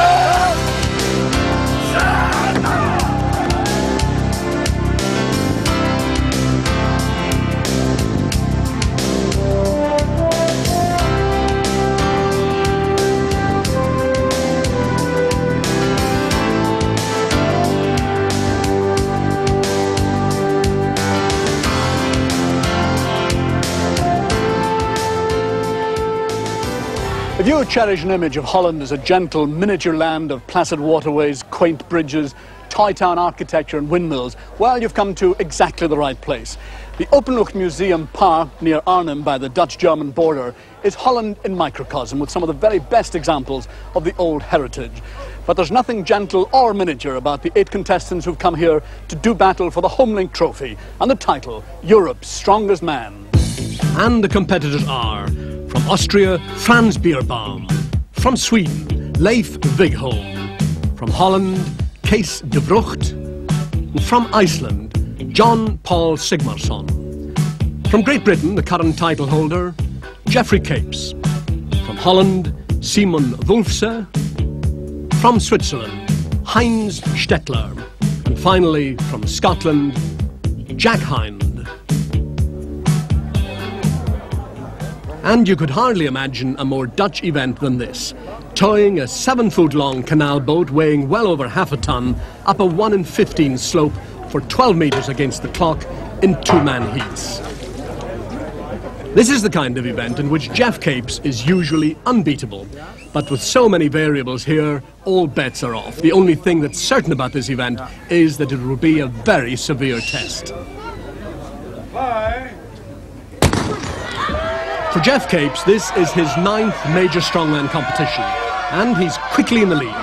If you cherish an image of Holland as a gentle, miniature land of placid waterways, quaint bridges, toy town architecture and windmills, well, you've come to exactly the right place. The Openlucht Museum Park near Arnhem by the Dutch-German border is Holland in microcosm with some of the very best examples of the old heritage. But there's nothing gentle or miniature about the eight contestants who've come here to do battle for the Homelink Trophy and the title, Europe's Strongest Man. And the competitors are from Austria, Franz Bierbaum. From Sweden, Leif Vigholm. From Holland, Kees de Vreugd. And from Iceland, John Paul Sigmarsson. From Great Britain, the current title holder, Geoffrey Capes. From Holland, Simon Wulfse. From Switzerland, Heinz Stettler. And finally, from Scotland, Jack Hind. And you could hardly imagine a more Dutch event than this. Towing a seven foot long canal boat weighing well over half a ton up a 1 in 15 slope for 12 metres against the clock in two man heats. This is the kind of event in which Geoff Capes is usually unbeatable. But with so many variables here, all bets are off. The only thing that's certain about this event is that it will be a very severe test. Bye. For Geoff Capes, this is his ninth major strongman competition, and he's quickly in the lead.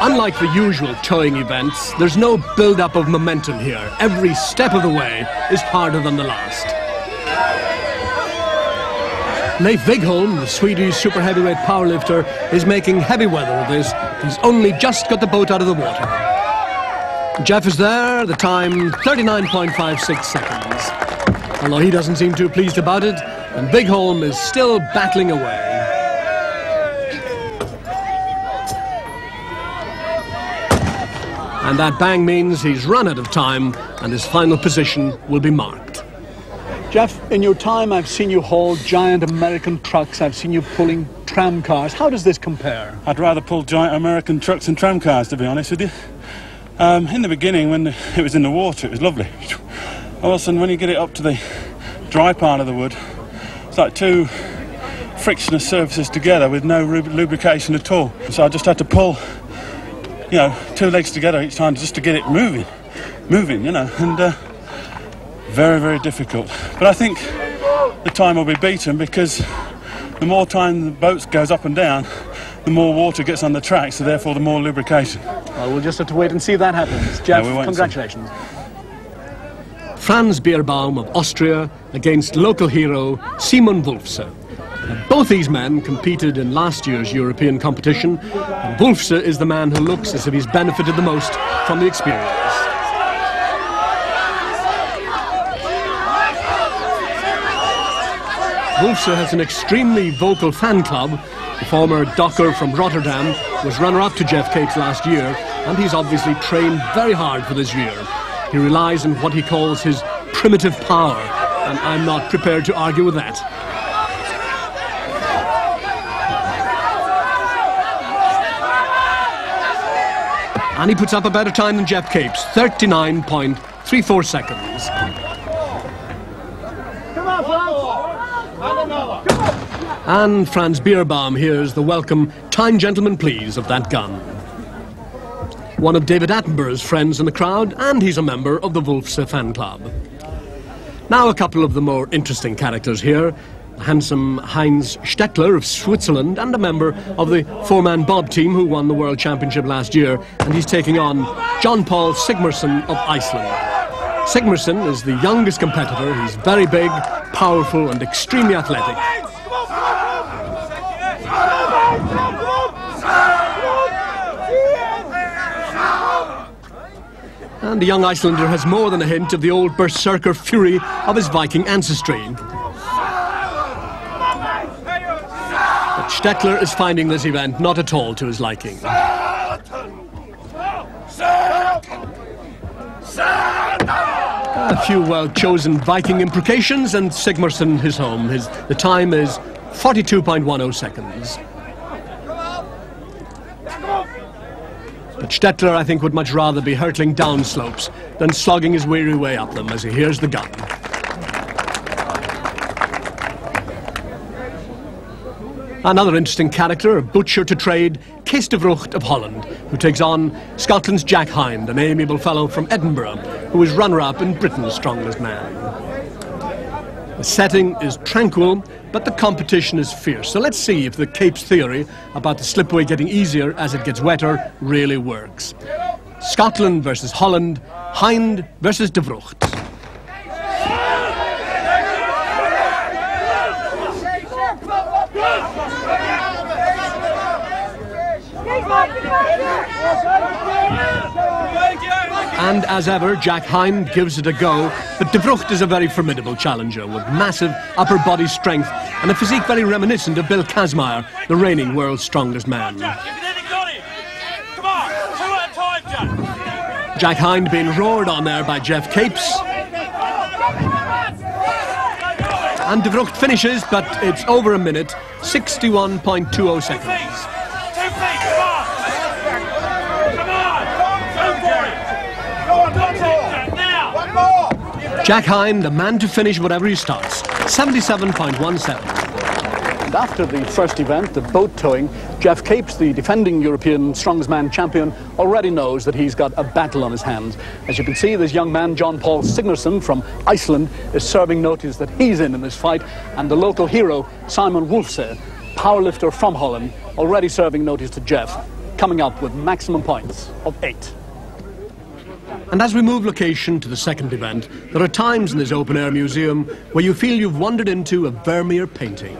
Unlike the usual towing events, there's no build-up of momentum here. Every step of the way is harder than the last. Leif Vigholm, the Swedish super heavyweight powerlifter, is making heavy weather of this. He's only just got the boat out of the water. Geoff is there, the time 39.56 seconds. Although he doesn't seem too pleased about it, and Vigholm is still battling away. And that bang means he's run out of time and his final position will be marked. Geoff, in your time I've seen you haul giant American trucks, I've seen you pulling tram cars. How does this compare? I'd rather pull giant American trucks and tram cars, to be honest with you. Um, in the beginning, when it was in the water, it was lovely. All of a sudden, when you get it up to the dry part of the wood, it's like two frictionless surfaces together with no lubrication at all. So I just had to pull, you know, two legs together each time just to get it moving, moving, you know, and. Uh, very, very difficult. But I think the time will be beaten because the more time the boat goes up and down, the more water gets on the track, so therefore the more lubrication. Well, we'll just have to wait and see if that happens. We see. congratulations. Franz Bierbaum of Austria against local hero Simon Wulfse. Now, Both these men competed in last year's European competition, and Wulfse is the man who looks as if he's benefited the most from the experience. Wulfse has an extremely vocal fan club. The former docker from Rotterdam was runner-up to Geoff Capes last year, and he's obviously trained very hard for this year. He relies on what he calls his primitive power, and I'm not prepared to argue with that. And he puts up a better time than Geoff Capes, 39.34 seconds. And Franz Bierbaum hears the welcome time gentlemen please of that gun. One of David Attenborough's friends in the crowd, and he's a member of the Wulfse fan club. Now a couple of the more interesting characters here. Handsome Heinz Stettler of Switzerland and a member of the four-man bob team who won the World Championship last year, and he's taking on John Paul Sigmarsson of Iceland. Sigmarsson is the youngest competitor. He's very big, powerful, and extremely athletic. And the young Icelander has more than a hint of the old berserker fury of his Viking ancestry. But Stettler is finding this event not at all to his liking. A few well-chosen Viking imprecations and Sigmarsson is home. His, the time is 42.10 seconds. Stettler, I think, would much rather be hurtling down slopes than slogging his weary way up them as he hears the gun. Another interesting character, a butcher to trade, Kees de Vreugd of Holland, who takes on Scotland's Jack Hind, an amiable fellow from Edinburgh, who is runner-up in Britain's Strongest Man. The setting is tranquil, but the competition is fierce. So let's see if the Cape's theory about the slipway getting easier as it gets wetter really works. Scotland versus Holland, Hind versus de Vreugd. And as ever, Jack Hind gives it a go, but De Vreugd is a very formidable challenger with massive upper body strength and a physique very reminiscent of Bill Kazmaier, the reigning world's strongest man. Jack Hind being roared on there by Geoff Capes. And De Vreugd finishes, but it's over a minute, 61.20 seconds. Jack Hind, the man to finish whatever he starts. 77.17. And after the first event, the boat towing, Geoff Capes, the defending European Strongest Man champion, already knows that he's got a battle on his hands. As you can see, this young man, John Paul Sigmarsson from Iceland, is serving notice that he's in in this fight, and the local hero, Simon Wulfse, powerlifter from Holland, already serving notice to Geoff, coming up with maximum points of eight. And as we move location to the second event, there are times in this open-air museum where you feel you've wandered into a Vermeer painting.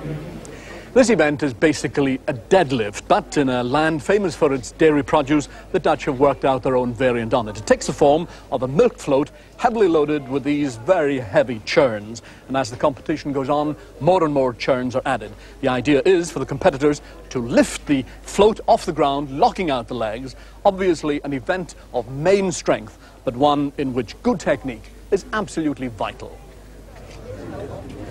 This event is basically a deadlift, but in a land famous for its dairy produce, the Dutch have worked out their own variant on it. It takes the form of a milk float heavily loaded with these very heavy churns. And as the competition goes on, more and more churns are added. The idea is for the competitors to lift the float off the ground, locking out the legs. Obviously an event of main strength, but one in which good technique is absolutely vital.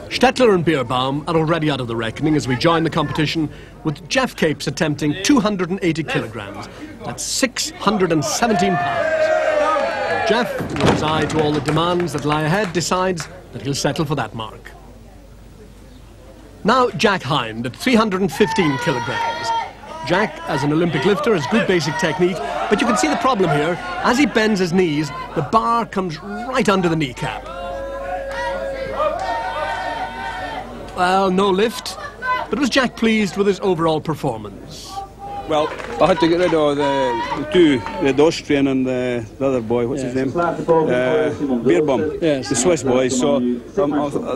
Stettler and Bierbaum are already out of the reckoning as we join the competition with Geoff Capes attempting 280 kilograms. That's 617 pounds. Geoff, with his eye to all the demands that lie ahead, decides that he'll settle for that mark. Now Jack Hind at 315 kilograms. Jack, as an Olympic lifter, has good basic technique, but you can see the problem here. As he bends his knees, the bar comes right under the kneecap. Well, no lift, but was Jack pleased with his overall performance? Well, I had to get rid of the, the two, the Austrian and the, the other boy, what's his name? Uh, Bierbaum, Yes. the Swiss boy. So um,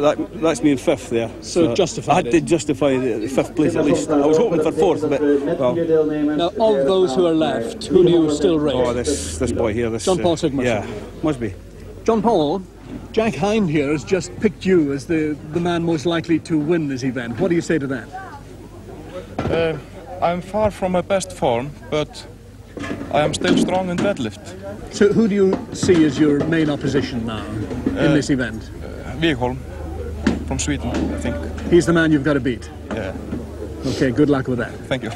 that, that's me in fifth there. So justified I had to justify the, the fifth place at least. I was hoping for fourth, but well, Now, of those who are left, who do you still rate? oh, this this boy here, this John Paul uh, Yeah, must be. John Paul, Jack Hind here has just picked you as the, the man most likely to win this event. What do you say to that? Uh, I'm far from my best form, but I am still strong in deadlift. So who do you see as your main opposition now in Uh, this event? Wigholm from Sweden, I think. He's the man you've got to beat. Yeah, Okay, good luck with that. thank you.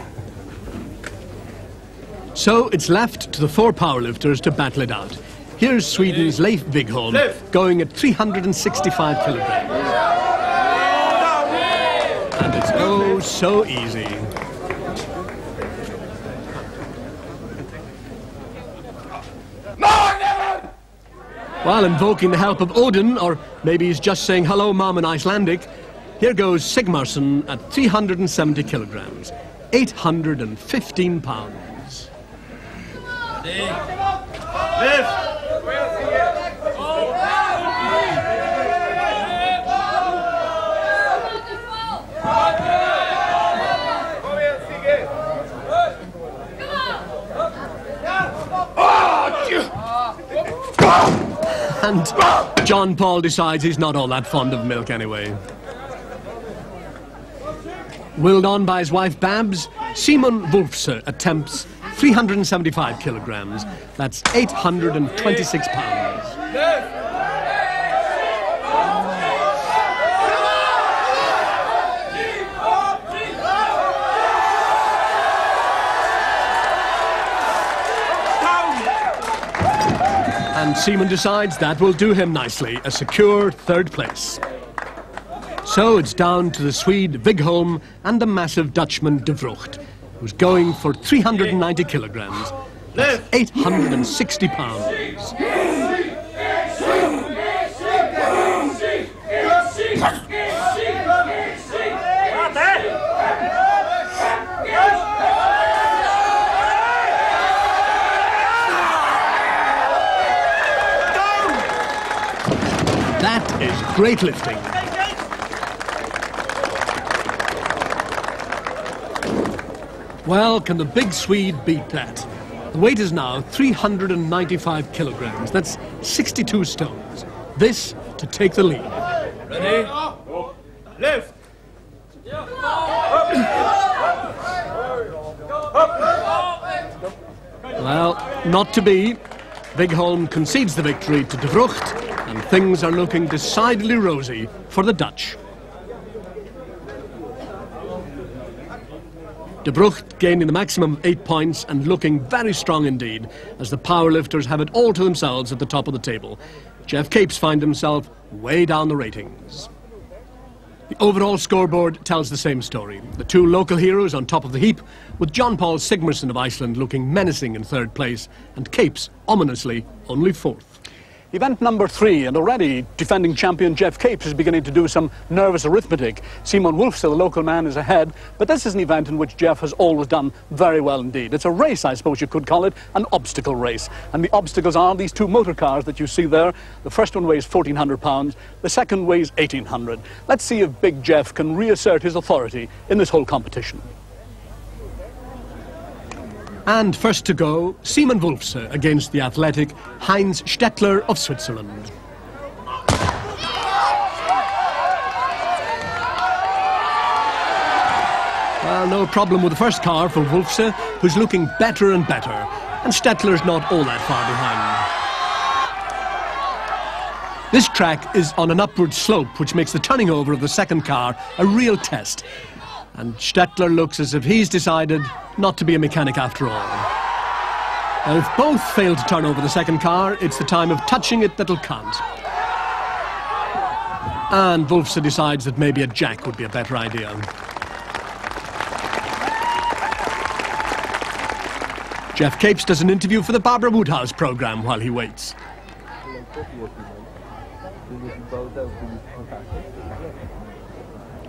So it's left to the four powerlifters to battle it out. Here's Sweden's Leif Vigholm going at 365 kilograms. And it's oh so easy. While invoking the help of Odin, or maybe he's just saying hello, Mom, in Icelandic, here goes Sigmarsson at 370 kilograms, 815 pounds. And John Paul decides he's not all that fond of milk anyway. Willed on by his wife Babs, Simon Wulfse attempts 375 kilograms. That's 826 pounds. And Simon decides that will do him nicely, a secure third place. So it's down to the Swede Vigholm and the massive Dutchman De Vreugd, who's going for 390 kilograms. 860 pounds. That is great lifting. Well, can the big Swede beat that? The weight is now 395 kilograms. That's 62 stones. This to take the lead. Ready? Lift! Well, not to be. Vigholm concedes the victory to De Vreugd, and things are looking decidedly rosy for the Dutch. De Vreugd gaining the maximum eight points and looking very strong indeed, as the powerlifters have it all to themselves at the top of the table. Jeff Capes finds himself way down the ratings. The overall scoreboard tells the same story. The two local heroes on top of the heap, with John Paul Sigmarsson of Iceland looking menacing in third place, and Capes, ominously, only fourth. Event number three, and already defending champion Geoff Capes is beginning to do some nervous arithmetic. Simon Wulfse, the local man, is ahead, but this is an event in which Geoff has always done very well indeed. It's a race, I suppose you could call it, an obstacle race. And the obstacles are these two motor cars that you see there. The first one weighs 1,400 pounds, the second weighs 1,800. Let's see if Big Geoff can reassert his authority in this whole competition. And first to go, Simon Wulfse against the athletic Heinz Stettler of Switzerland. Well, no problem with the first car for Wulfse, who's looking better and better. And Stettler's not all that far behind. This track is on an upward slope, which makes the turning over of the second car a real test. And Stettler looks as if he's decided not to be a mechanic after all. If both fail to turn over the second car, it's the time of touching it that'll count. And Wulfse decides that maybe a jack would be a better idea. Geoff Capes does an interview for the Barbara Woodhouse programme while he waits.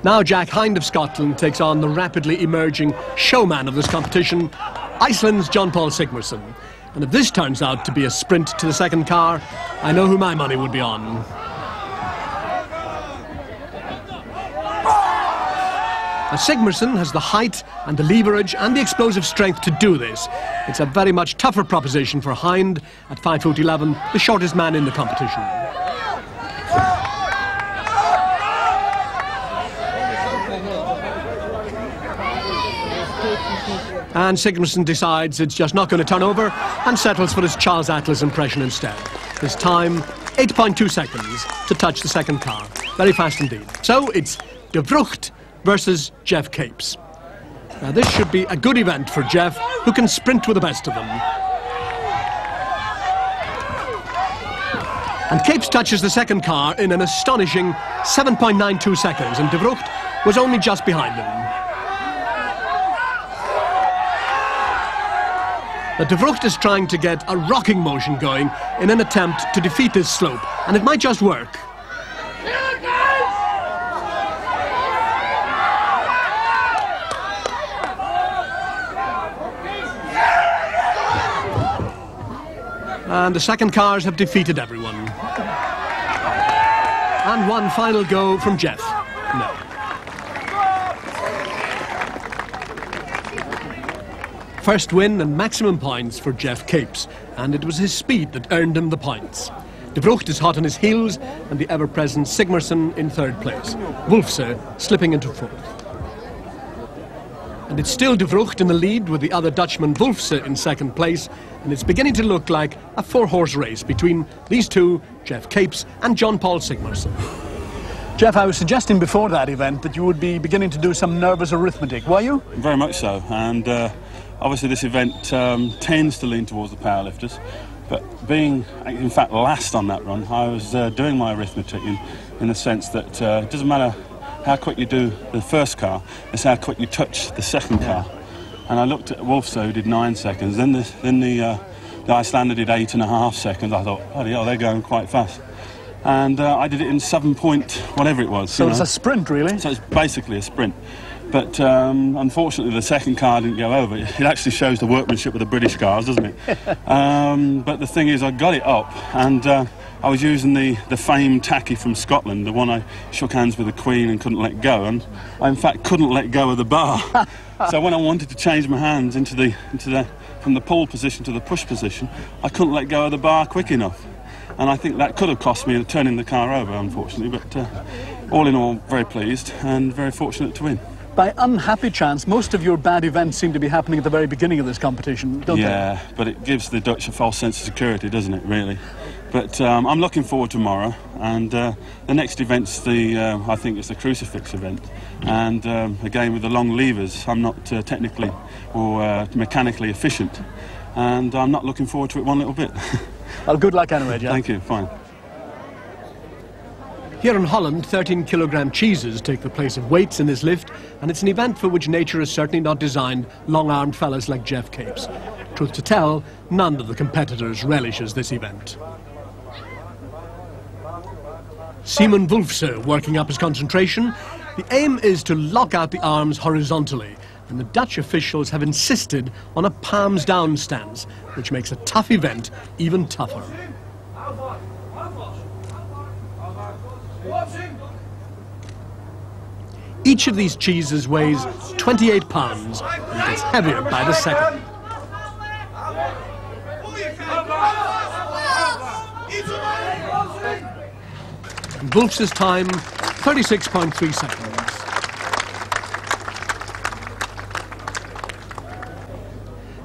Now Jack Hind of Scotland takes on the rapidly emerging showman of this competition, Iceland's John Paul Sigmarsson. And if this turns out to be a sprint to the second car, I know who my money would be on. Now, Sigmarsson has the height and the leverage and the explosive strength to do this. It's a very much tougher proposition for Hind at 5 foot 11, the shortest man in the competition. And Sigmarsson decides it's just not going to turn over and settles for his Charles Atlas impression instead. His time, 8.2 seconds to touch the second car. Very fast indeed. So it's De Vreugd versus Geoff Capes. Now this should be a good event for Geoff, who can sprint with the best of them. And Capes touches the second car in an astonishing 7.92 seconds, and De Vreugd was only just behind him. Now, De Vreugd is trying to get a rocking motion going in an attempt to defeat this slope, and it might just work. And the second cars have defeated everyone. And one final go from Geoff. No. First win and maximum points for Geoff Capes, and it was his speed that earned him the points. De Vreugd is hot on his heels, and the ever-present Sigmarsson in third place. Wulfse slipping into fourth. And it's still De Vreugd in the lead with the other Dutchman Wulfse in second place, and it's beginning to look like a four-horse race between these two, Geoff Capes and John Paul Sigmarsson. Geoff, I was suggesting before that event that you would be beginning to do some nervous arithmetic, were you? Very much so, and uh, obviously this event um, tends to lean towards the powerlifters. But being, in fact, last on that run, I was uh, doing my arithmetic in, in the sense that uh, it doesn't matter how quick you do the first car, it's how quick you touch the second car. And I looked at Wulfse, who did nine seconds, then the, then the, uh, the Icelander did eight and a half seconds. I thought, oh, yeah, they're going quite fast. And uh, I did it in seven point whatever it was. So you it's a sprint, really? So it's basically a sprint. But um, unfortunately, the second car didn't go over. It actually shows the workmanship of the British cars, doesn't it? um, but the thing is, I got it up, and uh, I was using the, the famed tacky from Scotland, the one I shook hands with the Queen and couldn't let go, and I, in fact, couldn't let go of the bar. so when I wanted to change my hands into the, into the, from the pull position to the push position, I couldn't let go of the bar quick enough. And I think that could have cost me turning the car over, unfortunately. But uh, all in all, very pleased and very fortunate to win. By unhappy chance, most of your bad events seem to be happening at the very beginning of this competition, don't they? yeah, but it gives the Dutch a false sense of security, doesn't it, really? But um, I'm looking forward to tomorrow, and uh, the next event's the, uh, I think it's the crucifix event. And um, again, with the long levers, I'm not uh, technically or uh, mechanically efficient, and I'm not looking forward to it one little bit. Well, good luck anyway, Geoff. Thank you, fine. Here in Holland, 13 kilogram cheeses take the place of weights in this lift, and it's an event for which nature has certainly not designed long-armed fellas like Geoff Capes. Truth to tell, none of the competitors relishes this event. Simon Wulfse working up his concentration. The aim is to lock out the arms horizontally, and the Dutch officials have insisted on a palms down stance, which makes a tough event even tougher. Each of these cheeses weighs 28 pounds and gets heavier by the second. And Wolf's time, 36.3 seconds.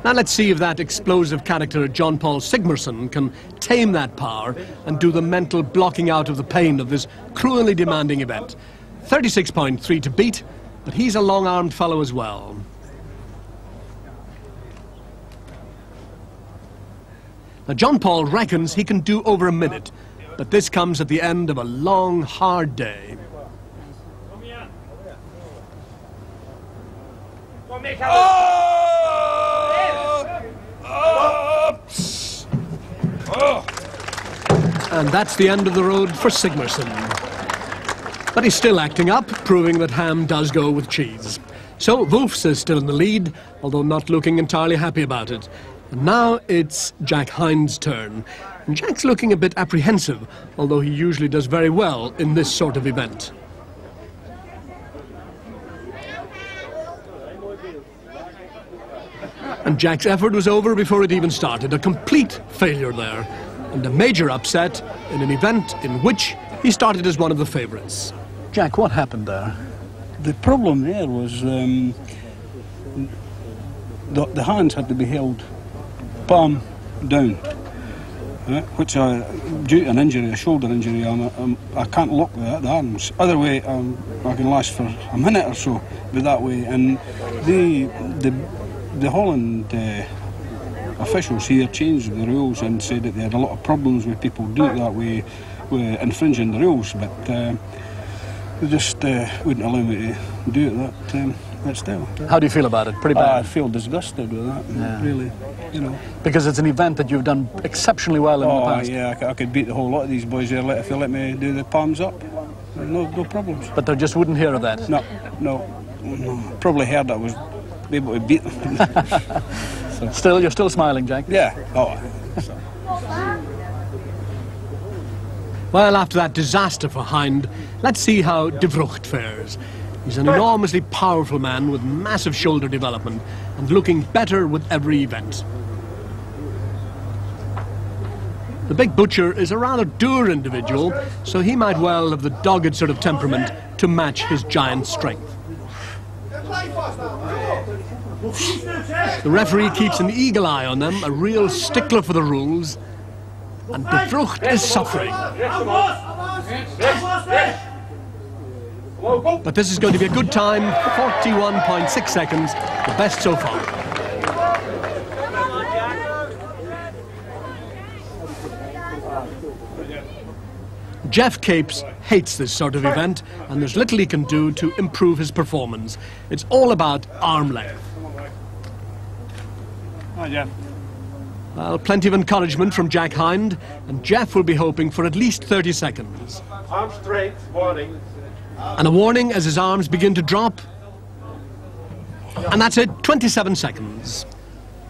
Now let's see if that explosive character John Paul Sigmarsson can tame that power and do the mental blocking out of the pain of this cruelly demanding event. 36.3 to beat, but he's a long-armed fellow as well. Now John Paul reckons he can do over a minute, but this comes at the end of a long, hard day. Oh! Oh! And that's the end of the road for Sigmarsson. But he's still acting up, proving that ham does go with cheese. So Wulfse is still in the lead, although not looking entirely happy about it. And now it's Jack Hind's turn. And Jack's looking a bit apprehensive, although he usually does very well in this sort of event. And Jack's effort was over before it even started. A complete failure there. And a major upset in an event in which he started as one of the favourites. Jack, what happened there? The problem there was um, the, the hands had to be held palm down, right, which I, due to an injury, a shoulder injury, I'm, I'm, I can't lock the, the arms. Other way, um, I can last for a minute or so with that way. And the the the Holland uh, officials here changed the rules and said that they had a lot of problems with people doing it that way, with infringing the rules, but. Uh, they just uh, wouldn't allow me to do it that um, that style. How do you feel about it? Pretty bad? I feel disgusted with that. Yeah. Really, you know. Because it's an event that you've done exceptionally well in the Oh past. yeah, I could beat the whole lot of these boys here if they let me do the palms up. No, no problems. But they just wouldn't hear of that. No, no, no. Probably heard I was able to beat them. Still, you're still smiling, Jack. yeah. Oh, Well, after that disaster for Hind, let's see how De Vreugd fares. He's an enormously powerful man with massive shoulder development and looking better with every event. The big butcher is a rather dour individual, so he might well have the dogged sort of temperament to match his giant strength. The referee keeps an eagle eye on them, a real stickler for the rules, and De Vreugd is suffering. But this is going to be a good time, 41.6 seconds, the best so far. Geoff Capes hates this sort of event, and there's little he can do to improve his performance. It's all about arm length. Oh, Hi, Geoff. Well, plenty of encouragement from Jack Hind, and Geoff will be hoping for at least 30 seconds. Arm straight, warning. And a warning as his arms begin to drop. And that's it, 27 seconds.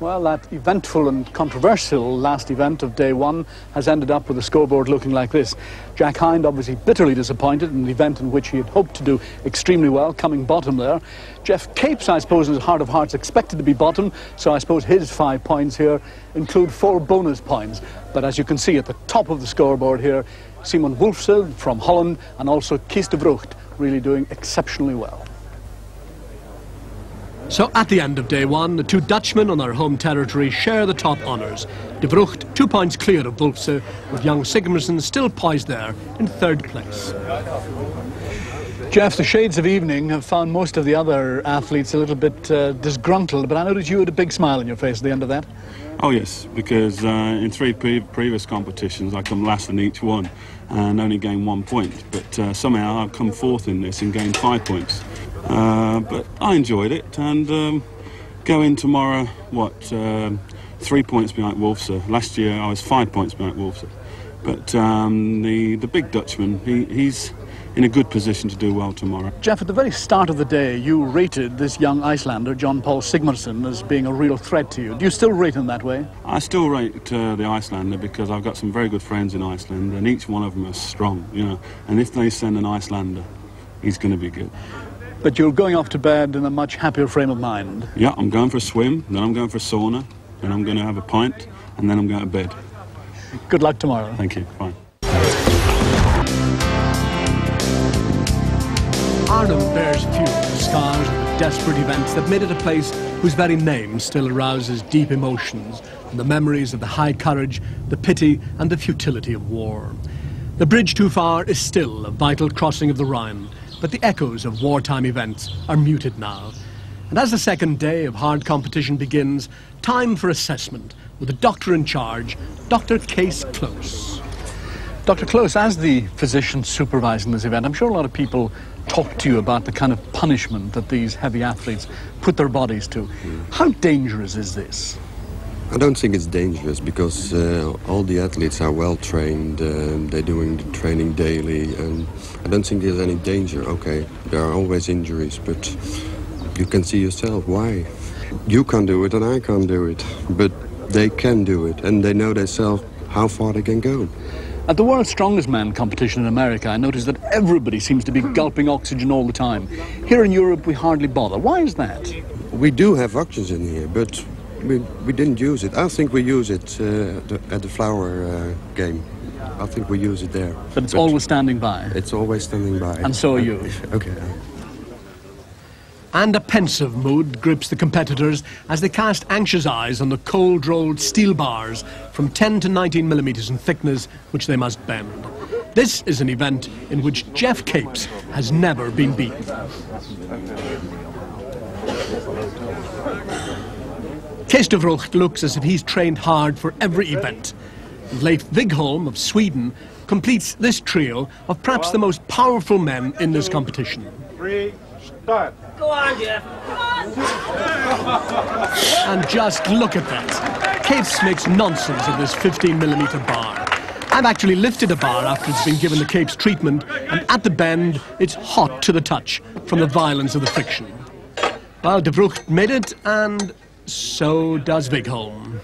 Well, that eventful and controversial last event of day one has ended up with the scoreboard looking like this. Jack Hind obviously bitterly disappointed in an event in which he had hoped to do extremely well, coming bottom there. Geoff Capes, I suppose, in his heart of hearts expected to be bottom, so I suppose his five points here include four bonus points. But as you can see at the top of the scoreboard here, Simon Wulfse from Holland and also Kees de Vreugd really doing exceptionally well. So at the end of day one, the two Dutchmen on their home territory share the top honours. De Vreugd two points clear of Wulfse, with young Sigmarsson still poised there in third place. Geoff, the shades of evening have found most of the other athletes a little bit uh, disgruntled, but I noticed you had a big smile on your face at the end of that. Oh yes, because uh, in three pre- previous competitions I come last in each one and only gained one point. But uh, somehow I've come fourth in this and gained five points. Uh, but I enjoyed it and um, go in tomorrow. What um three points behind Wolfser. Last year I was five points behind Wolfser. But um, the the big Dutchman, he, he's in a good position to do well tomorrow. Geoff, at the very start of the day, you rated this young Icelander, John Paul Sigmarsson, as being a real threat to you. Do you still rate him that way? I still rate uh, the Icelander because I've got some very good friends in Iceland, and each one of them is strong, you know. And if they send an Icelander, he's going to be good. But you're going off to bed in a much happier frame of mind. Yeah, I'm going for a swim, then I'm going for a sauna, then I'm going to have a pint, and then I'm going to bed. Good luck tomorrow. Thank you. Fine. Arnhem bears few of the scars of desperate events that made it a place whose very name still arouses deep emotions and the memories of the high courage, the pity and the futility of war. The bridge too far is still a vital crossing of the Rhine, but the echoes of wartime events are muted now. And as the second day of hard competition begins, time for assessment with the doctor in charge, Dr. Case Close. Dr. Close, as the physician supervising this event, I'm sure a lot of people talk to you about the kind of punishment that these heavy athletes put their bodies to. How dangerous is this? I don't think it's dangerous because uh, all the athletes are well trained. Uh, they're doing the training daily, and I don't think there's any danger. Okay, there are always injuries, but you can see yourself why. You can't do it, and I can't do it, but they can do it, and they know themselves how far they can go. At the World's Strongest Man competition in America, I noticed that everybody seems to be gulping oxygen all the time. Here in Europe, we hardly bother. Why is that? We do have oxygen here, but we, we didn't use it. I think we use it uh, at, the, at the flour uh, game. I think we use it there. But it's always standing by. It's always standing by. And so are you. Okay. And a pensive mood grips the competitors as they cast anxious eyes on the cold rolled steel bars from 10 to 19 millimetres in thickness, which they must bend. This is an event in which Jeff Capes has never been beaten. Kees de looks as if he's trained hard for every event. And Leif Vigholm of Sweden completes this trio of perhaps the most powerful men in this competition. Three, start. Go on, Geoff. And just look at that. Capes makes nonsense of this 15mm bar. I've actually lifted a bar after it's been given the Capes treatment, and at the bend, it's hot to the touch from the violence of the friction. Well, De Vreugd made it, and so does Vigholm.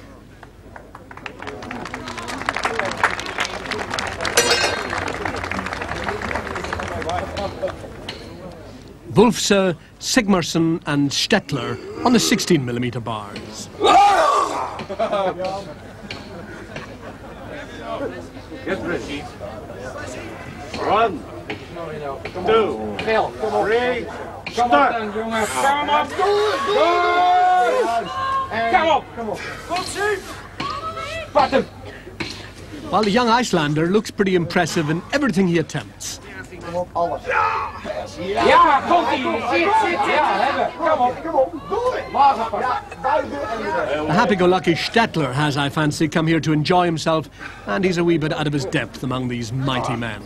Wulfse, Sigmarsson and Stettler on the 16mm bars. Get ready. One, two, three, start. Come on, Come on, come on. Button. While the young Icelander looks pretty impressive in everything he attempts. Ja, komt ie. Zit, zit, zit. Ja, hebben. Kom op. Kom op. Doe het. The happy-go-lucky Stettler has, I fancy, come here to enjoy himself, and he's a wee bit out of his depth among these mighty men.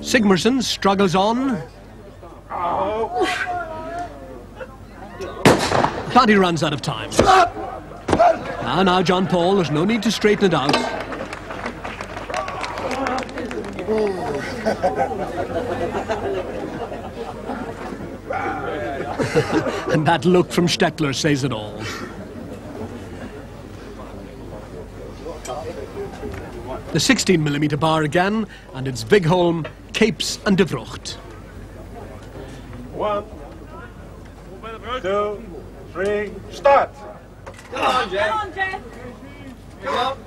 Sigmarsson struggles on. Oh. But he runs out of time. Now, now, John Paul, there's no need to straighten it out. and that look from Stettler says it all. The 16mm bar again, and it's Vigholm, Capes and De Vreugd. One, two, three, start. Come on, Geoff! Come on!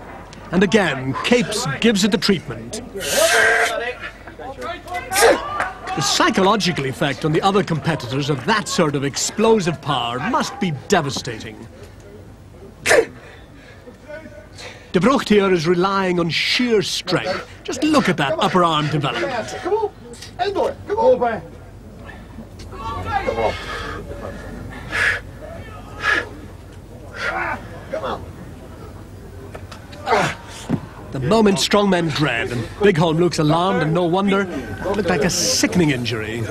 And again, Capes gives it the treatment. The psychological effect on the other competitors of that sort of explosive power must be devastating. De Vreugd here is relying on sheer strength. Just look at that upper arm development. Kom op. En door. Kom op. Kom op. The moment strongmen dread, and Vigholm looks alarmed, and no wonder. It looked like a sickening injury.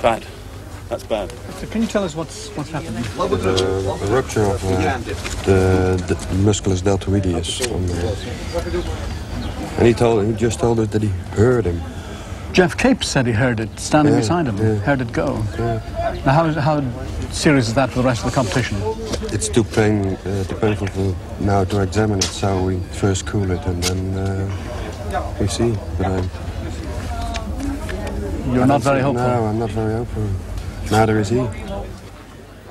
Bad. That's bad. So can you tell us what's what's happening? Uh, a rupture of uh, the, the musculus deltoideus. The, and he told he just told us that he heard him. Geoff Capes said he heard it standing Yeah, beside him, yeah. heard it go. Now, how, how serious is that for the rest of the competition? It's too pain, uh, too painful for now to examine it, so we first cool it and then uh, we see. But I'm, You're not very hopeful. No, I'm not very hopeful. Neither is he.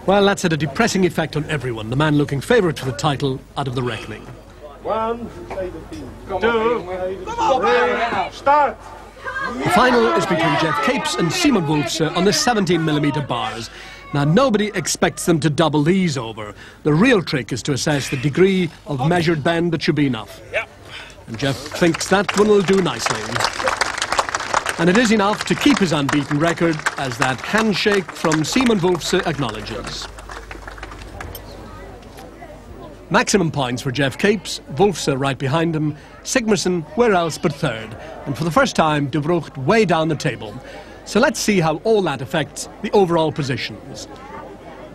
Well, that's had a depressing effect on everyone. The man looking favourite for the title out of the reckoning. One, two, three, start. The final is between Geoff Capes and Simon Wulfse on the 17mm bars. Now, nobody expects them to double these over. The real trick is to assess the degree of measured bend that should be enough. And Geoff thinks that one will do nicely. And it is enough to keep his unbeaten record, as that handshake from Simon Wulfse acknowledges. Maximum points for Geoff Capes, Wulfse right behind him, Sigmarsson where else but third, and for the first time De Vreugd way down the table. So let's see how all that affects the overall positions.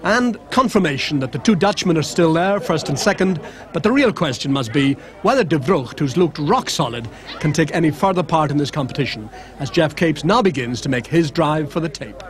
And confirmation that the two Dutchmen are still there, first and second, but the real question must be whether De Vreugd, who's looked rock solid, can take any further part in this competition, as Geoff Capes now begins to make his drive for the tape.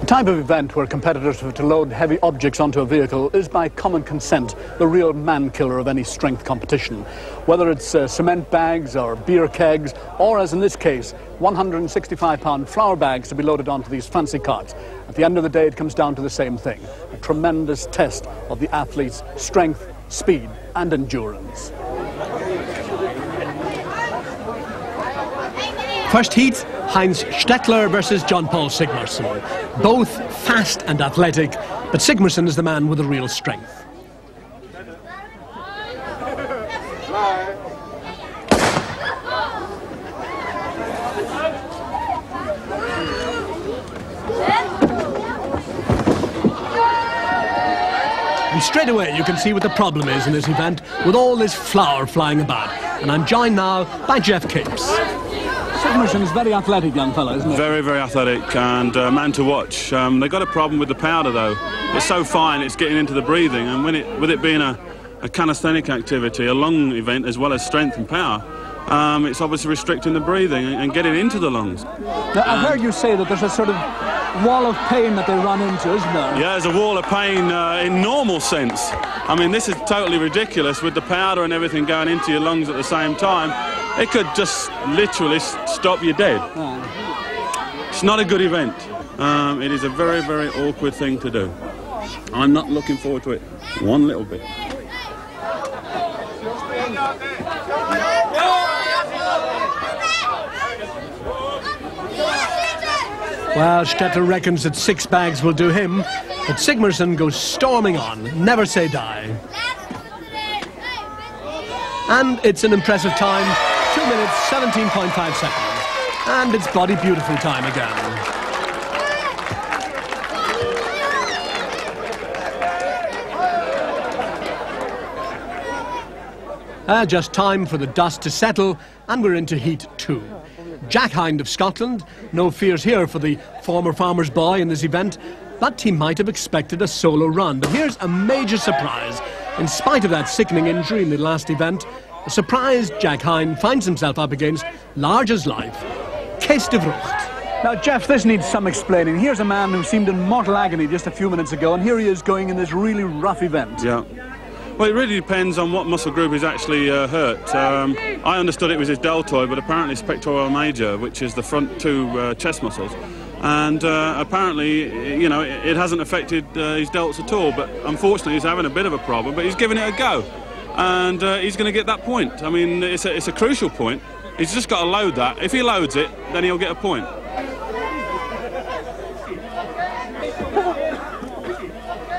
The type of event where competitors have to load heavy objects onto a vehicle is by common consent the real man killer of any strength competition. Whether it's uh, cement bags or beer kegs, or as in this case, 165 pound flour bags to be loaded onto these fancy carts. At the end of the day, it comes down to the same thing a tremendous test of the athlete's strength, speed, and endurance. First heat, Heinz Stettler versus John Paul Sigmarsson. Both fast and athletic, but Sigmarsson is the man with the real strength. And straight away you can see what the problem is in this event with all this flour flying about. And I'm joined now by Geoff Capes. Sigmarsson is very athletic young fellow, isn't he? Very, very athletic and uh, man to watch. Um, they've got a problem with the powder though. It's so fine, it's getting into the breathing, and when it, with it being a, a calisthenic activity, a lung event as well as strength and power, um, it's obviously restricting the breathing and, and getting into the lungs. Now, I've heard you say that there's a sort of wall of pain that they run into, isn't there? Yeah, there's a wall of pain uh, in normal sense. I mean, this is totally ridiculous with the powder and everything going into your lungs at the same time. It could just literally stop you dead. It's not a good event. Um, it is a very, very awkward thing to do. I'm not looking forward to it one little bit. Well, Stettler reckons that six bags will do him, but Sigmarsson goes storming on, never say die. And it's an impressive time, 2 minutes 17.5 seconds. And it's bloody beautiful time again. Uh, just time for the dust to settle, and we're into heat two. Jack Hind of Scotland, no fears here for the former farmer's boy in this event, but he might have expected a solo run. But here's a major surprise. In spite of that sickening injury in the last event, a surprised Jack Hind finds himself up against, large as life, Kees de Vreugd. Now, Geoff, this needs some explaining. Here's a man who seemed in mortal agony just a few minutes ago, and here he is going in this really rough event. Yeah. Well, it really depends on what muscle group is actually uh, hurt. Um, I understood it was his deltoid, but apparently it's pectoral major, which is the front two uh, chest muscles. And uh, apparently, you know, it, it hasn't affected uh, his delts at all. But unfortunately, he's having a bit of a problem. But he's giving it a go, and uh, he's going to get that point. I mean, it's a, it's a crucial point. He's just got to load that. If he loads it, then he'll get a point.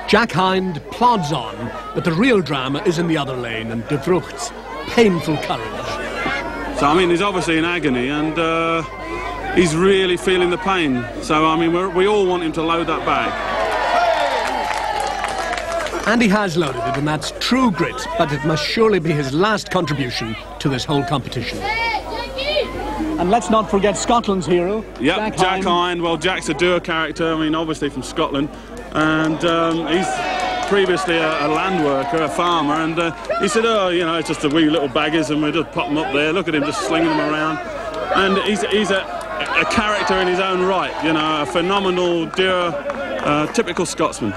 Jack Hind plods on, but the real drama is in the other lane and De Vreugd's painful courage. So, I mean, he's obviously in agony and uh, he's really feeling the pain. So, I mean, we're, we all want him to load that bag. And he has loaded it, and that's true grit, but it must surely be his last contribution to this whole competition. And let's not forget Scotland's hero, Yep, Jack, Jack, Hind. Hind. Well, Jack's a doer character, I mean, obviously from Scotland. And um, he's previously a, a land worker, a farmer. And uh, he said, oh, you know, it's just a wee little baggers and we just pop them up there. Look at him just slinging them around. And he's, he's a, a character in his own right, you know, a phenomenal doer, uh, typical Scotsman.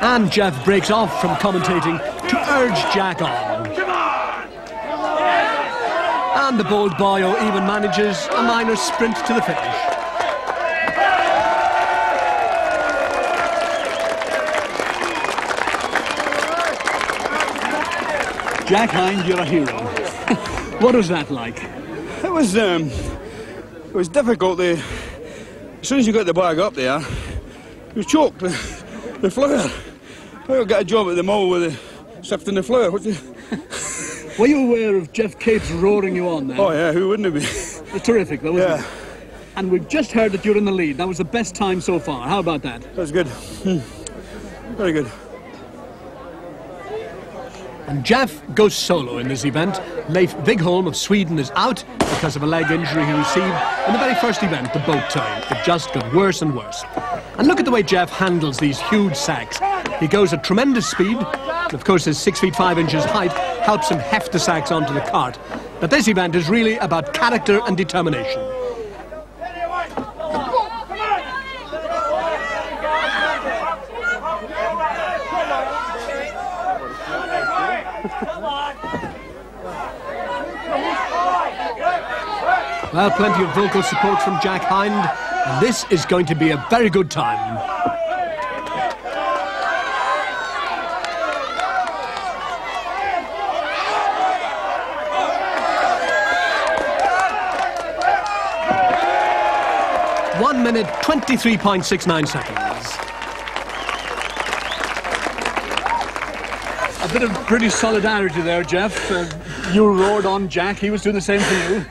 And Geoff breaks off from commentating to urge Jack on. And the bold boyo even manages a minor sprint to the finish. Jack Hind, you're a hero. what was that like? It was um, it was difficult. To, as soon as you got the bag up there, you choked the, the flour. I got a job at the mall with the, sifting the flour. What the, Were you aware of Geoff Capes roaring you on there? oh yeah, who wouldn't have been? It was terrific, though, wasn't Yeah. it? And we've just heard that you're in the lead. That was the best time so far. How about that? That was good. Hmm. Very good. And Geoff goes solo in this event. Leif Vigholm of Sweden is out because of a leg injury he received in the very first event, the boat towing. It just got worse and worse. And look at the way Geoff handles these huge sacks. He goes at tremendous speed. Of course, his six feet five inches height helps him heft the sacks onto the cart. But this event is really about character and determination. Well, plenty of vocal support from Jack Hind. This is going to be a very good time. One minute, 23.69 seconds. A bit of British solidarity there, Geoff. Uh, you roared on Jack. He was doing the same for you.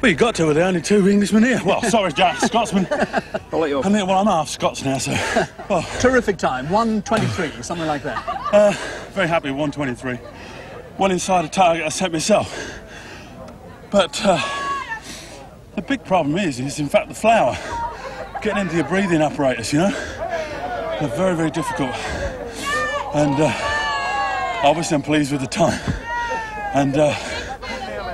Well, you got to with the only two Englishmen here. Well, sorry, Jack, Scotsman. I'll let you off. I mean, well, I'm half Scots now, so. Oh, Terrific time. 123, something like that. uh, very happy with 123. Well inside a target I set myself. But uh, the big problem is, is in fact the flour. Getting into your breathing apparatus, you know? They're very, very difficult. And uh, obviously I'm pleased with the time. And uh,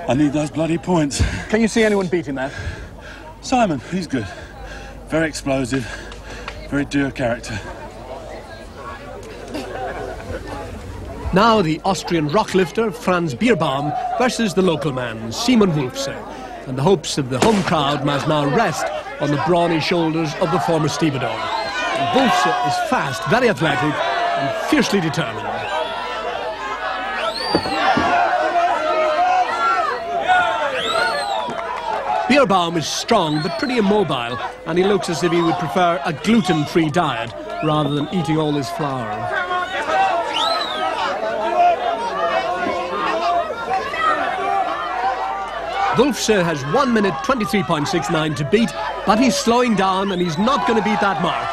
I need those bloody points. Can you see anyone beating that? Simon, he's good. Very explosive, very doer character. Now the Austrian rock lifter Franz Bierbaum versus the local man Simon Wulfse. And the hopes of the home crowd must now rest on the brawny shoulders of the former stevedore. Wulfse is fast, very athletic, and fiercely determined. Bierbaum is strong but pretty immobile, and he looks as if he would prefer a gluten-free diet rather than eating all his flour. Wulfse has 1 minute 23.69 to beat, but he's slowing down and he's not going to beat that mark.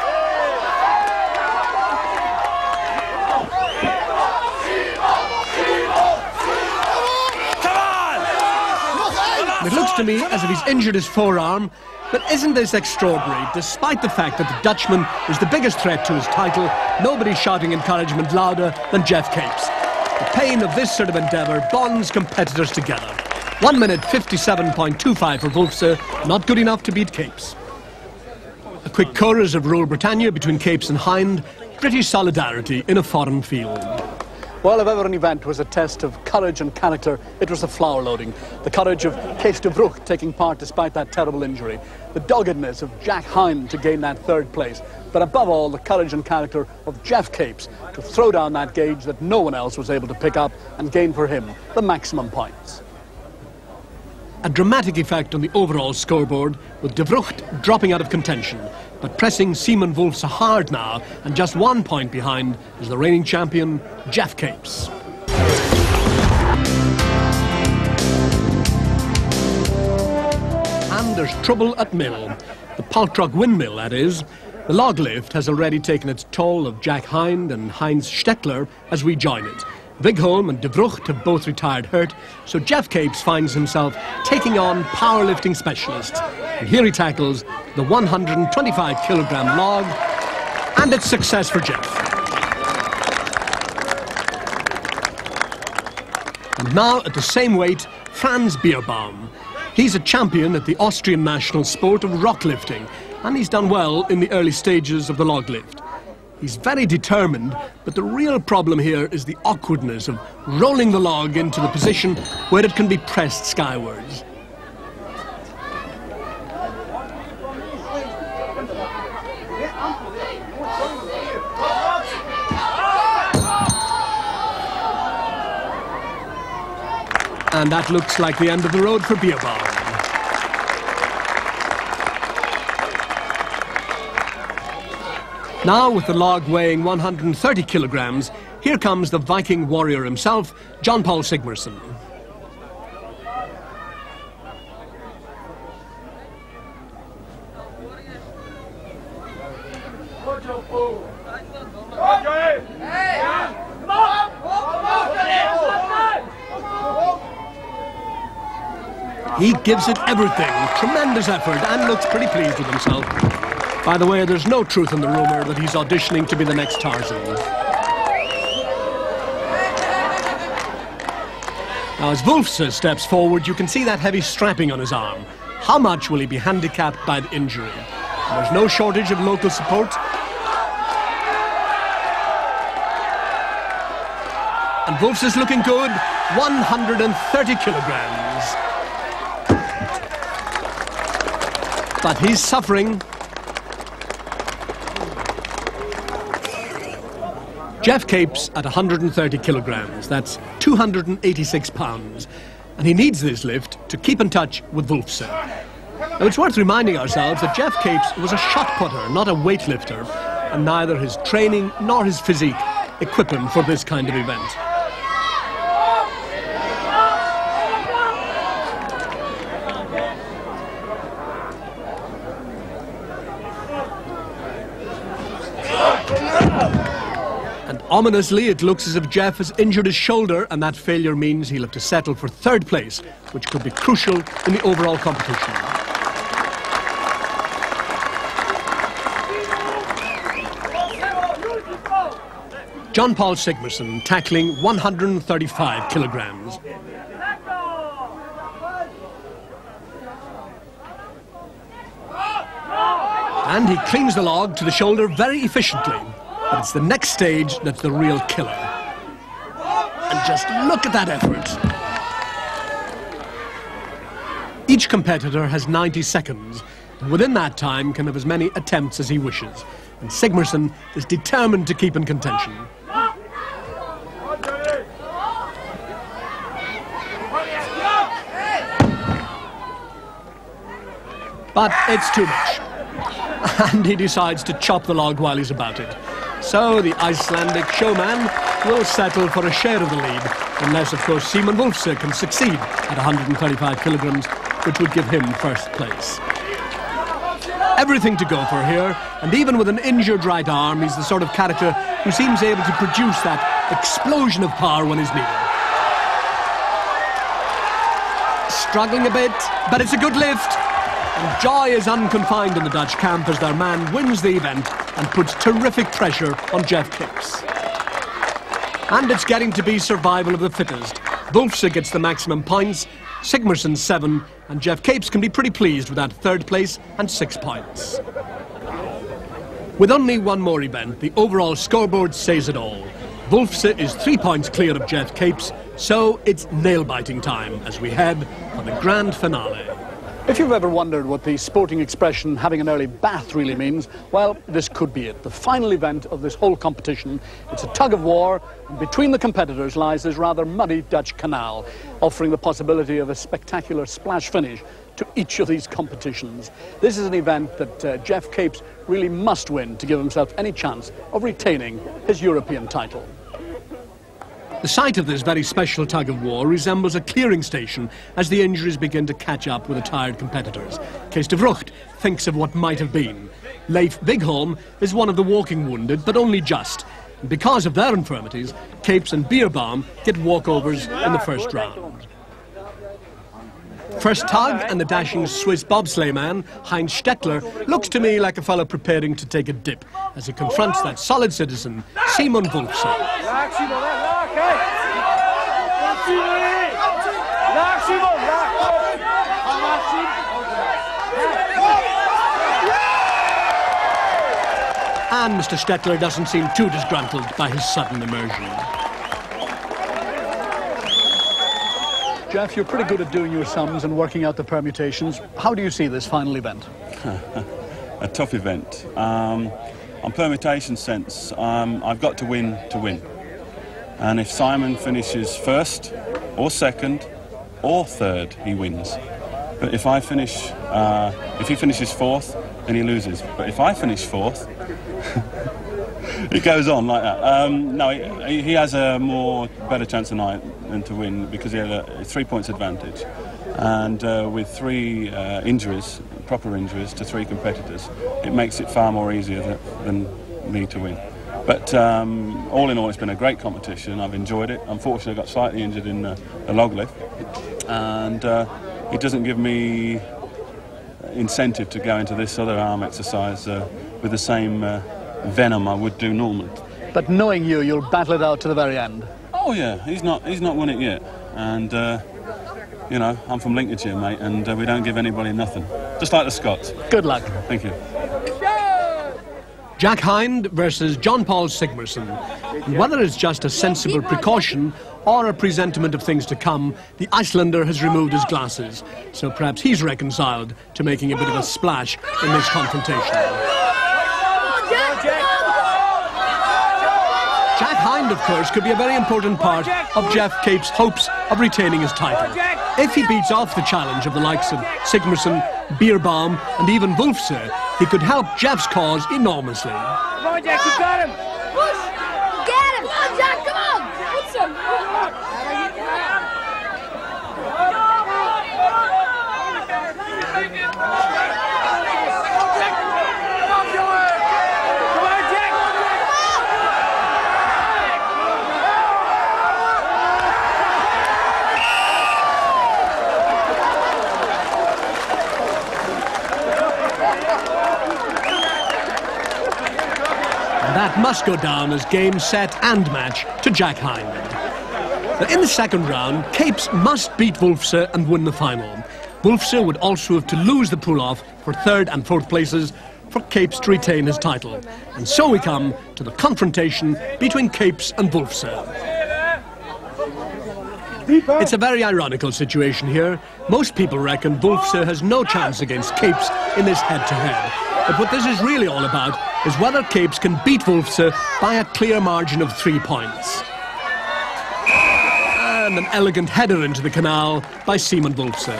It looks to me as if he's injured his forearm, but isn't this extraordinary? Despite the fact that the Dutchman is the biggest threat to his title, nobody's shouting encouragement louder than Geoff Capes. The pain of this sort of endeavour bonds competitors together. 1 minute 57.25 for Wulfse, not good enough to beat Capes. A quick chorus of Rule Britannia between Capes and Hind, British solidarity in a foreign field. Well, if ever an event was a test of courage and character, it was the flour loading. The courage of Kees de Vreugd taking part despite that terrible injury. The doggedness of Jack Hind to gain that third place. But above all, the courage and character of Jeff Capes to throw down that gauge that no one else was able to pick up and gain for him the maximum points. A dramatic effect on the overall scoreboard, with De Vreugd dropping out of contention, but pressing Simon Wulfse hard now, and just one point behind is the reigning champion, Geoff Capes. And there's trouble at Mill. The Paltrok windmill, that is. The log lift has already taken its toll of Jack Hind and Heinz Stettler as we join it. Vigholm and De Vreugd have both retired hurt, so Geoff Capes finds himself taking on powerlifting specialists. And here he tackles the 125 kilogram log, and it's success for Geoff. And now at the same weight, Franz Bierbaum. He's a champion at the Austrian national sport of rock lifting, and he's done well in the early stages of the log lift. He's very determined, but the real problem here is the awkwardness of rolling the log into the position where it can be pressed skywards. And that looks like the end of the road for Bierbaum. Now, with the log weighing 130 kilograms, here comes the Viking warrior himself, Jon Pall Sigmarsson. He gives it everything, tremendous effort, and looks pretty pleased with himself. By the way, there's no truth in the rumour that he's auditioning to be the next Tarzan. Now, as Wulfse steps forward, you can see that heavy strapping on his arm. How much will he be handicapped by the injury? There's no shortage of local support. And Wulfse is looking good, 130 kilograms. But he's suffering Geoff Capes at 130 kilograms, that's 286 pounds, and he needs this lift to keep in touch with Wulfse. Now it's worth reminding ourselves that Geoff Capes was a shot putter, not a weightlifter, and neither his training nor his physique equip him for this kind of event. Ominously, it looks as if Geoff has injured his shoulder, and that failure means he'll have to settle for third place, which could be crucial in the overall competition. Jon Pall Sigmarsson tackling 135 kilograms. And he cleans the log to the shoulder very efficiently. But it's the next stage that's the real killer. And just look at that effort. Each competitor has 90 seconds, and within that time can have as many attempts as he wishes. and Sigmarsson is determined to keep in contention. But it's too much. And he decides to chop the log while he's about it. So the Icelandic showman will settle for a share of the lead, unless, of course, Simon Wulfse can succeed at 135 kilograms, which would give him first place. Everything to go for here, and even with an injured right arm, he's the sort of character who seems able to produce that explosion of power when he's needed. Struggling a bit, but it's a good lift. And joy is unconfined in the Dutch camp as their man wins the event and puts terrific pressure on Geoff Capes. And it's getting to be survival of the fittest. Wulfse gets the maximum points, Sigmarsson seven, and Geoff Capes can be pretty pleased with that third place and six points. With only one more event, the overall scoreboard says it all. Wulfse is three points clear of Geoff Capes, so it's nail-biting time as we head for the grand finale. If you've ever wondered what the sporting expression having an early bath really means, well, this could be it. The final event of this whole competition. It's a tug of war, and between the competitors lies this rather muddy Dutch canal, offering the possibility of a spectacular splash finish to each of these competitions. This is an event that uh, Geoff Capes really must win to give himself any chance of retaining his European title. The site of this very special tug of war resembles a clearing station as the injuries begin to catch up with the tired competitors. Kees de Vreugd thinks of what might have been. Leif Vigholm is one of the walking wounded, but only just. And because of their infirmities, Capes and Bierbaum get walkovers in the first round. First tug and the dashing Swiss bobsleigh man, Heinz Stettler, looks to me like a fellow preparing to take a dip as he confronts that solid citizen, Simon Wulfse. And Mr. Stettler doesn't seem too disgruntled by his sudden immersion. Geoff, you're pretty good at doing your sums and working out the permutations. How do you see this final event? a tough event. Um, on permutation sense, um, I've got to win to win. And if Simon finishes first or second or third, he wins. But if I finish, uh, if he finishes fourth, then he loses. But if I finish fourth, it goes on like that. Um, no, he, he, has a more better chance I than to win because he had a three points advantage, and uh, with three uh, injuries, proper injuries to three competitors, it makes it far more easier than me to win. But um, all in all, it's been a great competition. I've enjoyed it. Unfortunately, I got slightly injured in uh, the log lift, and uh, it doesn't give me incentive to go into this other arm exercise uh, with the same uh, venom I would do normally. But knowing you, you'll battle it out to the very end. Oh yeah, he's not he's not won it yet, and uh, you know I'm from Lincolnshire, mate, and uh, we don't give anybody nothing. Just like the Scots. Good luck. Thank you. Jack Hind versus Jon Pall Sigmarsson. Whether it's just a sensible precaution or a presentiment of things to come, the Icelander has removed his glasses, so perhaps he's reconciled to making a bit of a splash in this confrontation. Jack Hind, of course, could be a very important part of Geoff Capes' hopes of retaining his title. If he beats off the challenge of the likes of Sigmarsson, Bierbaum, and even Wulfse, he could help Geoff's cause enormously. Come on, Jack, you got him! Push! Get him! Come on, Jack, come on! What's up? That must go down as game, set and match to Jack Hind. in the second round, Capes must beat Wulfse and win the final. Wulfse would also have to lose the pull-off for third and fourth places for Capes to retain his title. And so we come to the confrontation between Capes and Wulfse. It's a very ironical situation here. Most people reckon Wulfse has no chance against Capes in this head-to-head. -head. But what this is really all about is whether Capes can beat Wulfse by a clear margin of three points. And an elegant header into the canal by Simon Wulfse.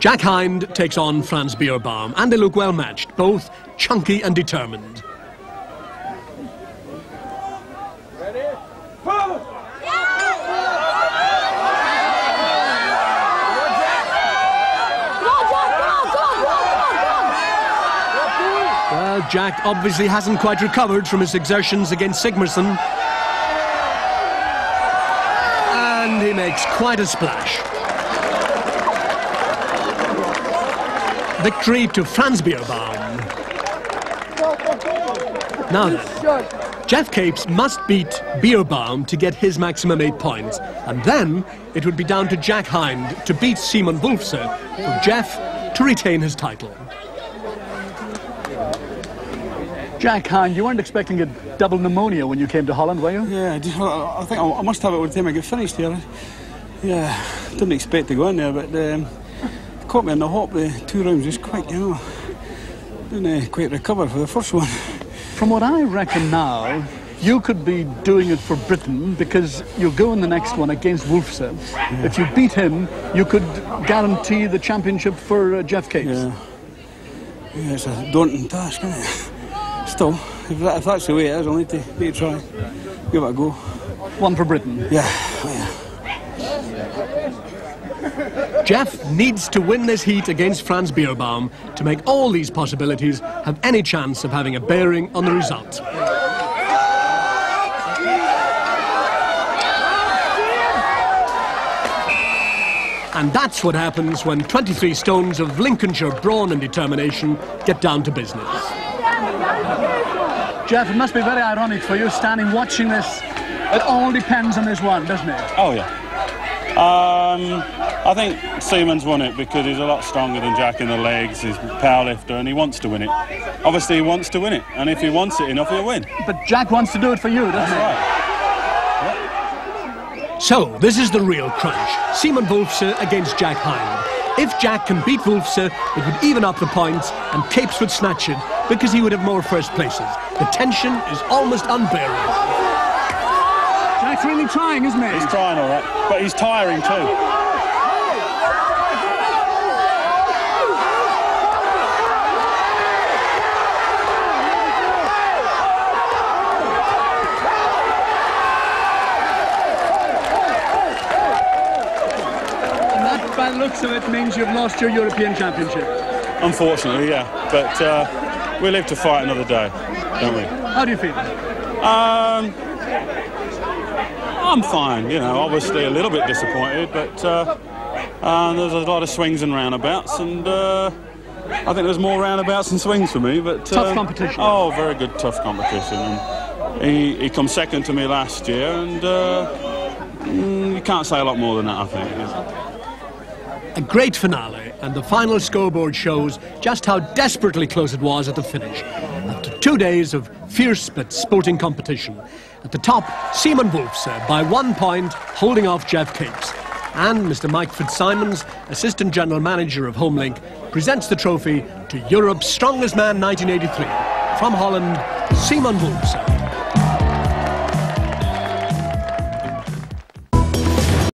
Jack Hind takes on Franz Bierbaum, and they look well matched, both chunky and determined. Well, Jack obviously hasn't quite recovered from his exertions against Sigmarsson. And he makes quite a splash. Victory to Franz Bierbaum. Now Geoff Capes must beat Bierbaum to get his maximum eight points. And then it would be down to Jack Hind to beat Simon Wulfse for Geoff to retain his title. Jack Hind, you weren't expecting a double pneumonia when you came to Holland, were you? Yeah, I, think I must have it by the time I get finished here. Yeah, didn't expect to go in there, but um, caught me in the hop the two rounds just quick, you know. Didn't uh, quite recover for the first one. From what I reckon now, you could be doing it for Britain because you'll go in the next one against Wulfse. Yeah. If you beat him, you could guarantee the championship for uh, Geoff Capes. Yeah. yeah, it's a daunting task, isn't it? Still, if, that, if, that's the way it is, I'll need to, need to try. Give it a go. One for Britain? Yeah. Oh, yeah. Geoff needs to win this heat against Franz Bierbaum to make all these possibilities have any chance of having a bearing on the result. And that's what happens when 23 stones of Lincolnshire brawn and determination get down to business. Geoff, it must be very ironic for you standing watching this. It all depends on this one, doesn't it? Oh, yeah. Um, I think Simon's won it because he's a lot stronger than Jack in the legs. He's a powerlifter and he wants to win it. Obviously, he wants to win it, and if he wants it enough, he'll win. But Jack wants to do it for you, doesn't That's he? Right. So, this is the real crunch. Simon Wulfse against Jack Hind. If Jack can beat Wulfse, it would even up the points and Capes would snatch it because he would have more first places. The tension is almost unbearable. Jack's really trying, isn't he? He's trying all right, but he's tiring too. by the looks of it, means you've lost your European Championship. Unfortunately, yeah. But uh, we live to fight another day, don't we? How do you feel? Um, I'm fine, you know, obviously a little bit disappointed, but uh, uh, there's a lot of swings and roundabouts, and uh, I think there's more roundabouts than swings for me. But Tough competition. Oh, very good, tough competition. And he, he come second to me last year, and uh, mm, you can't say a lot more than that, I think. A great finale, and the final scoreboard shows just how desperately close it was at the finish. After two days of fierce but sporting competition. At the top, Seaman Wulfse uh, by one point, holding off Geoff Capes. And Mr. Mike Fitzsimons, Assistant General Manager of Homelink, presents the trophy to Europe's Strongest Man 1983. From Holland, Simon Wulfse.